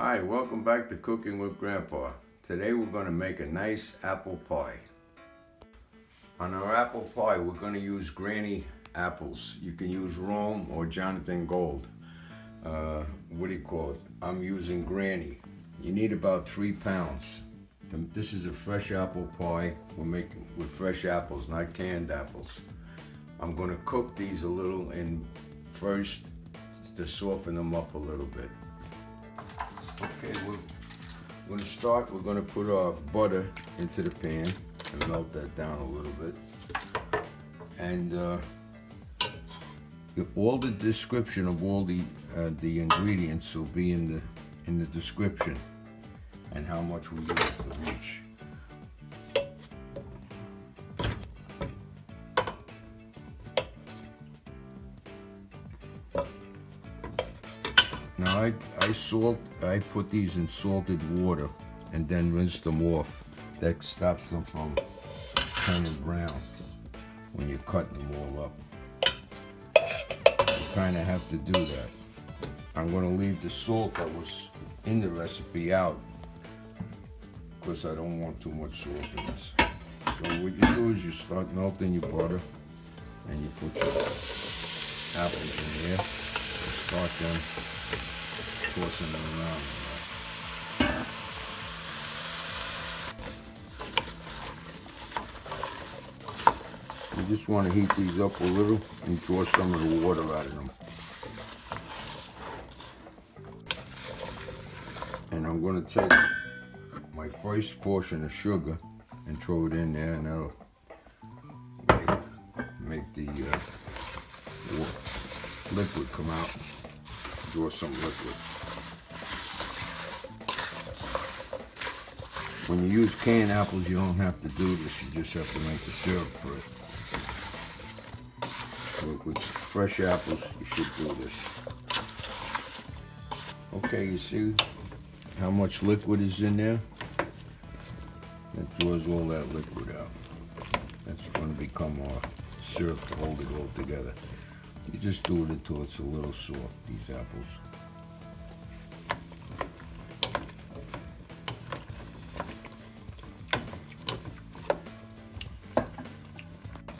Hi, welcome back to Cooking with Grandpa. Today we're going to make a nice apple pie. On our apple pie, we're going to use Granny apples. You can use Rome or Jonathan Gold. Uh, what do you call it? I'm using Granny. You need about three pounds. This is a fresh apple pie. We're making with fresh apples, not canned apples. I'm going to cook these a little in first to soften them up a little bit. Okay, we're, to start. We're going to put our butter into the pan and melt that down a little bit. And uh, all the description of all the uh, the ingredients will be in the in the description and how much we use of each. I, I salt, I put these in salted water and then rinse them off. That stops them from turning brown when you're cutting them all up. You kind of have to do that. I'm going to leave the salt that was in the recipe out because I don't want too much salt in this. So what you do is you start melting your butter and you put your apples in there and start them around. You just want to heat these up a little and draw some of the water out of them. And I'm going to take my first portion of sugar and throw it in there and that'll make, make the uh, liquid come out. Draw some liquid. When you use canned apples, you don't have to do this. You just have to make the syrup for it. But with fresh apples, you should do this. Okay, you see how much liquid is in there? That draws all that liquid out. That's going to become our syrup to hold it all together. You just do it until it's a little soft, these apples.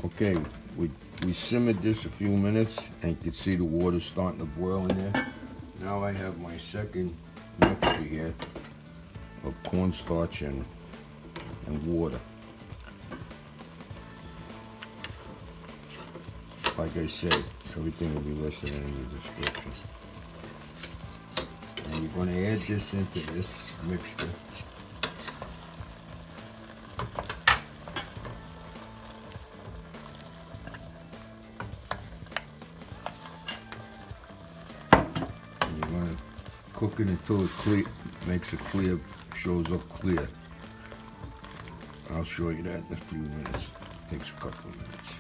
Okay, we, we simmered this a few minutes and you can see the water starting to boil in there. Now I have my second mixture here of cornstarch and and water. Like I said, everything will be listed in the description. And you're going to add this into this mixture. Until it clear, makes it clear, shows up clear. I'll show you that in a few minutes. Takes a couple of minutes.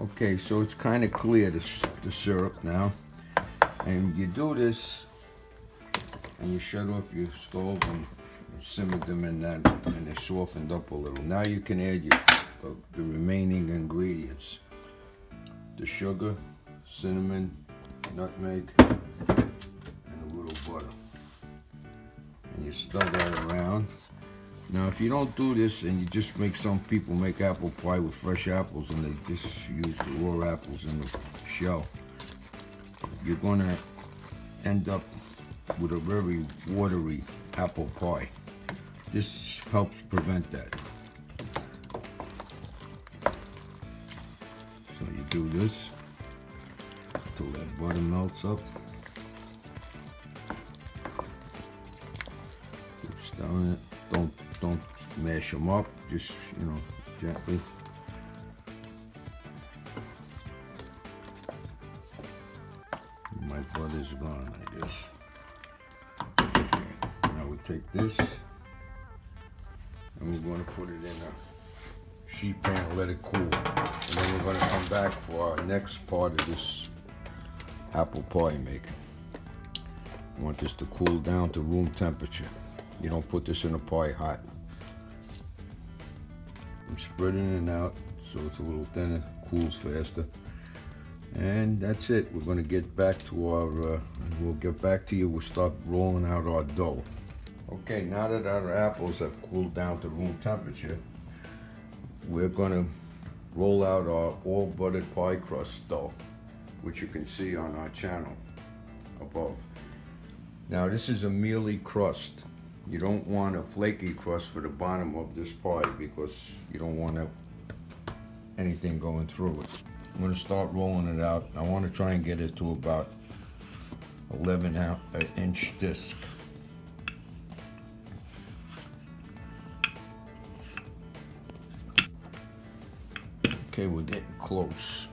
Okay, so it's kind of clear, the, the syrup now. And you do this, and you shut off your stove and you simmer them in that, and they softened up a little. Now you can add your, the, the remaining ingredients. The sugar, cinnamon, nutmeg, And you stir that around. Now, if you don't do this and you just make some people make apple pie with fresh apples and they just use the raw apples in the shell, you're to end up with a very watery apple pie. This helps prevent that. So you do this until that butter melts up. Stirring it. Don't don't mash them up, just, you know, gently. My butter's gone, I guess. Okay, now we take this and we're going to put it in a sheet pan and let it cool. And then we're going to come back for our next part of this apple pie making. I want this to cool down to room temperature. You don't put this in a pie hot. I'm spreading it out so it's a little thinner, cools faster. And that's it. We're going to get back to our, uh, we'll get back to you. We'll start rolling out our dough. Okay, now that our apples have cooled down to room temperature, we're going to roll out our all buttered pie crust dough, which you can see on our channel above. Now this is a mealy crust. You don't want a flaky crust for the bottom of this pie because you don't want anything going through it. I'm going to start rolling it out. I want to try and get it to about 11 uh, inch disc. Okay, we're getting close.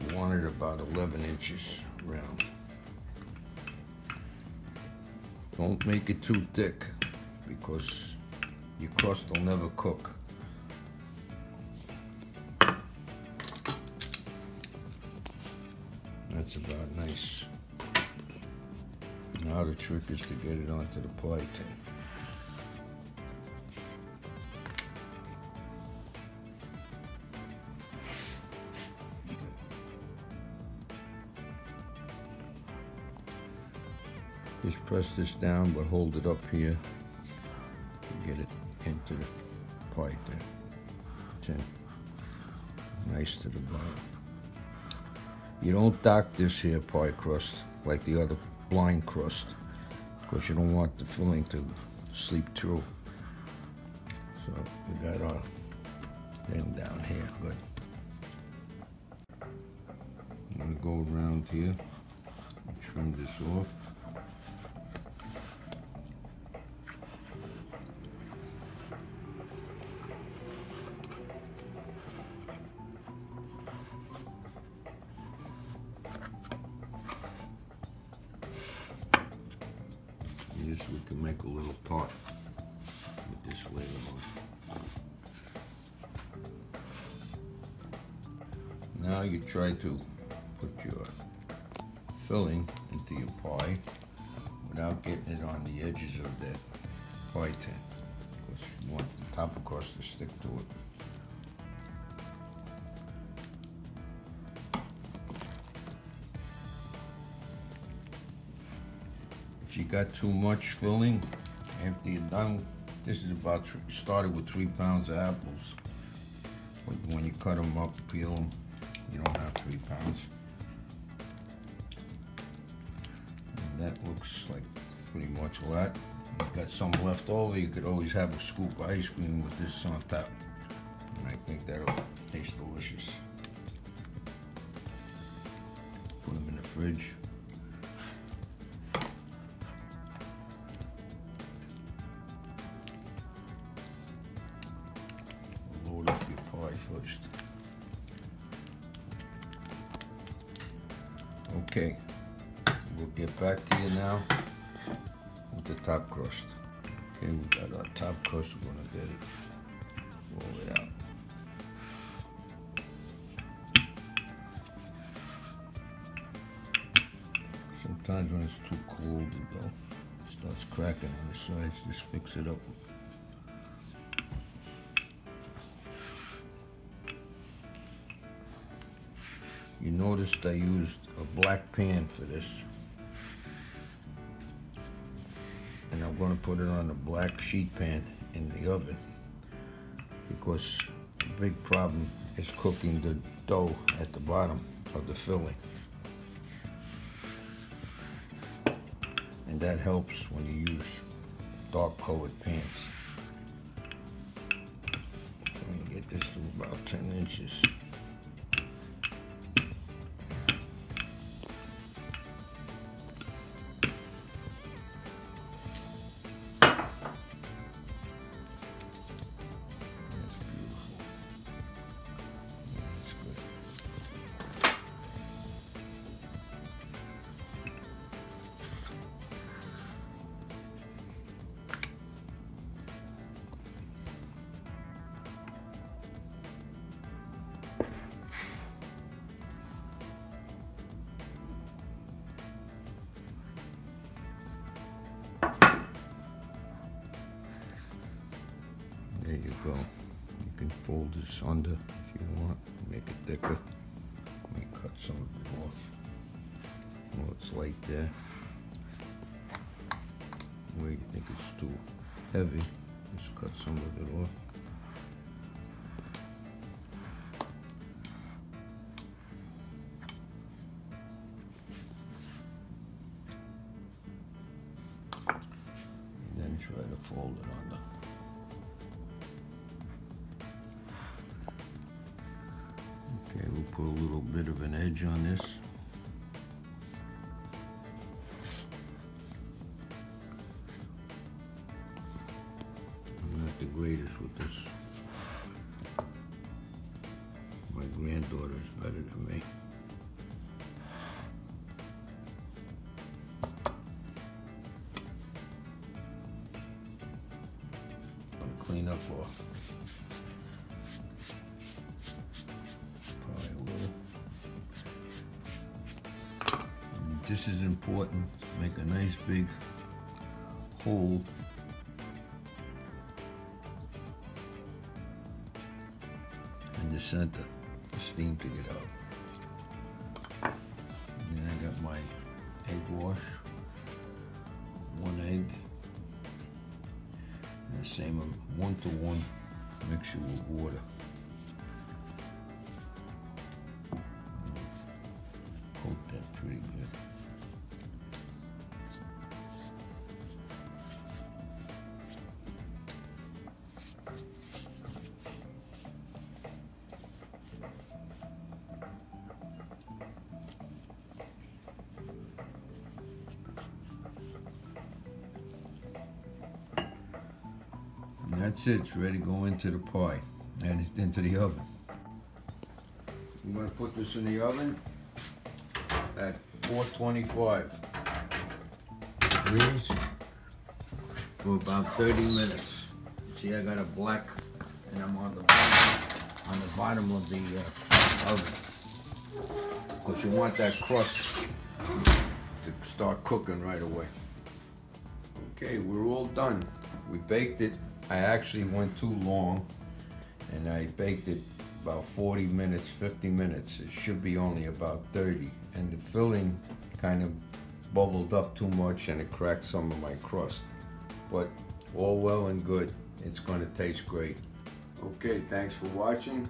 We want it about 11 inches round. Don't make it too thick because your crust will never cook. That's about nice. Now the trick is to get it onto the pie Just press this down, but hold it up here to get it into the pie tin. Nice to the bottom. You don't dock this here pie crust like the other blind crust because you don't want the filling to sleep through. So we got our thing down here, good. I'm gonna go around here and trim this off. This we can make a little tart with this later on. Now you try to put your filling into your pie without getting it on the edges of that pie tin because you want the top of course, to stick to it. If you got too much filling, after you're done, this is about, started with three pounds of apples. But when you cut them up, peel them, you don't have three pounds. And that looks like pretty much a lot. If you got some left over, you could always have a scoop of ice cream with this on top. And I think that'll taste delicious. Put them in the fridge. Okay, we'll get back to you now with the top crust. Okay, we got our top crust, we're gonna get it, roll it out. Sometimes when it's too cold, it starts cracking on the sides, just fix it up You noticed I used a black pan for this. And I'm going to put it on a black sheet pan in the oven because the big problem is cooking the dough at the bottom of the filling. And that helps when you use dark colored pans. Let me get this to about 10 inches. Fold this under if you want, make it thicker. Let me cut some of it off. Well, it's light there. Where you think it's too heavy, just cut some of it off. then try to fold it under. Put a little bit of an edge on this. I'm not the greatest with this. My granddaughter is better than me. Clean up off. This is important. Make a nice big hole. In the center, for steam to get out. And then I got my egg wash. One egg. And the same um, one to one mixture with water. That's it, it's ready to go into the pie and into the oven. I'm gonna put this in the oven at 425 degrees for about 30 minutes. See, I got a black and I'm on the bottom, on the bottom of the uh, oven. Because you want that crust to start cooking right away. Okay, we're all done. We baked it. I actually went too long and I baked it about 40 minutes, 50 minutes. It should be only about 30. And the filling kind of bubbled up too much and it cracked some of my crust. But all well and good. It's going to taste great. Okay, thanks for watching.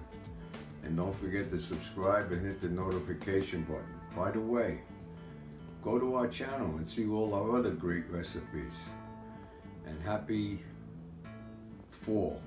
And don't forget to subscribe and hit the notification button. By the way, go to our channel and see all our other great recipes. And happy fall.